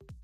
you.